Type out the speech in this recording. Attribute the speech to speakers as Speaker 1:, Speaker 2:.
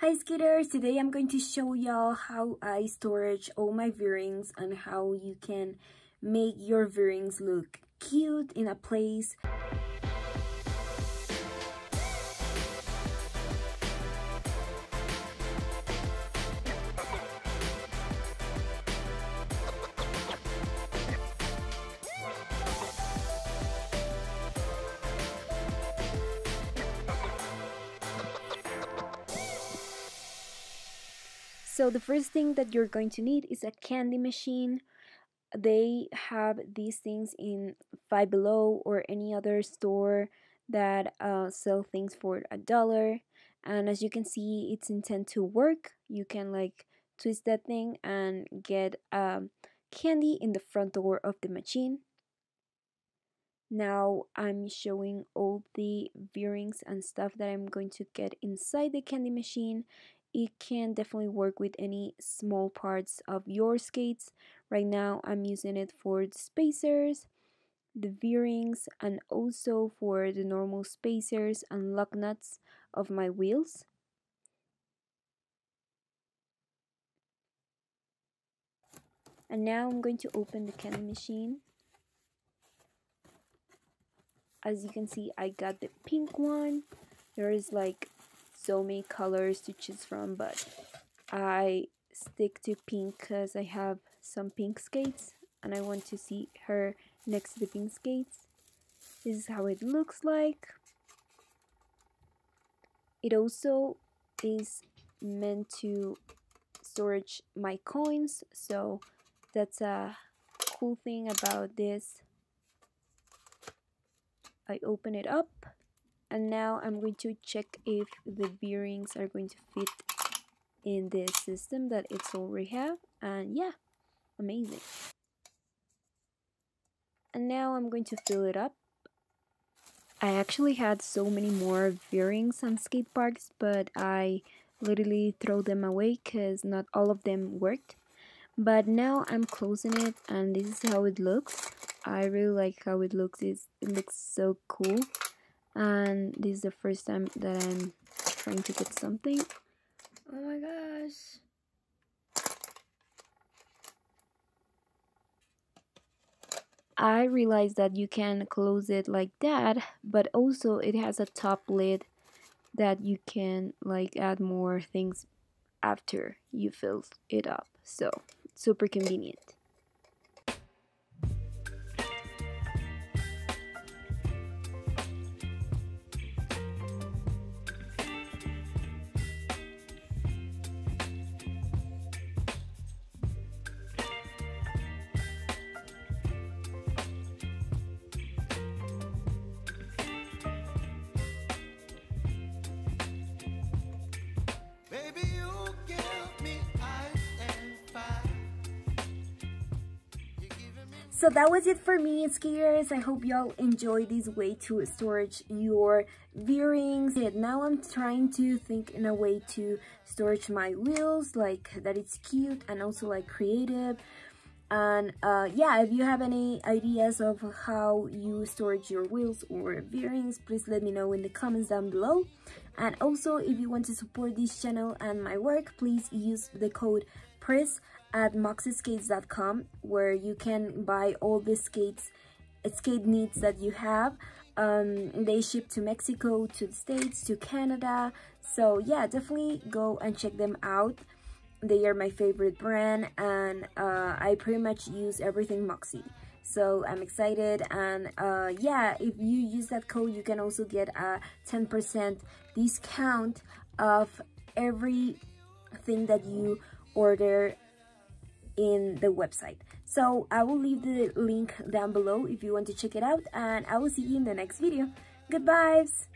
Speaker 1: Hi skaters, today I'm going to show y'all how I storage all my bearings and how you can make your bearings look cute in a place. So the first thing that you're going to need is a candy machine. They have these things in Five Below or any other store that uh, sell things for a dollar. And as you can see, it's intent to work. You can like twist that thing and get um, candy in the front door of the machine. Now I'm showing all the bearings and stuff that I'm going to get inside the candy machine it can definitely work with any small parts of your skates. Right now I'm using it for the spacers, the bearings, and also for the normal spacers and lug nuts of my wheels. And now I'm going to open the candy machine. As you can see, I got the pink one. There is like so many colors to choose from, but I stick to pink because I have some pink skates and I want to see her next to the pink skates. This is how it looks like. It also is meant to storage my coins, so that's a cool thing about this. I open it up and now I'm going to check if the bearings are going to fit in this system that it's already have. And yeah amazing. And now I'm going to fill it up. I actually had so many more bearings on skate parks but I literally throw them away because not all of them worked. But now I'm closing it and this is how it looks. I really like how it looks. It's, it looks so cool and this is the first time that I'm trying to get something. Oh my gosh. I realized that you can close it like that, but also it has a top lid that you can like add more things after you fill it up. So, super convenient. So that was it for me, skiers. I hope y'all enjoy this way to storage your bearings. Now I'm trying to think in a way to storage my wheels, like that it's cute and also like creative. And uh, yeah, if you have any ideas of how you storage your wheels or bearings, please let me know in the comments down below. And also, if you want to support this channel and my work, please use the code PRIS at moxiskates.com where you can buy all the skates skate needs that you have um, they ship to Mexico, to the States, to Canada. So yeah, definitely go and check them out. They are my favorite brand and uh, I pretty much use everything Moxi. So I'm excited and uh, yeah, if you use that code, you can also get a 10% discount of everything that you order in the website. So I will leave the link down below if you want to check it out and I will see you in the next video. Good Goodbyes!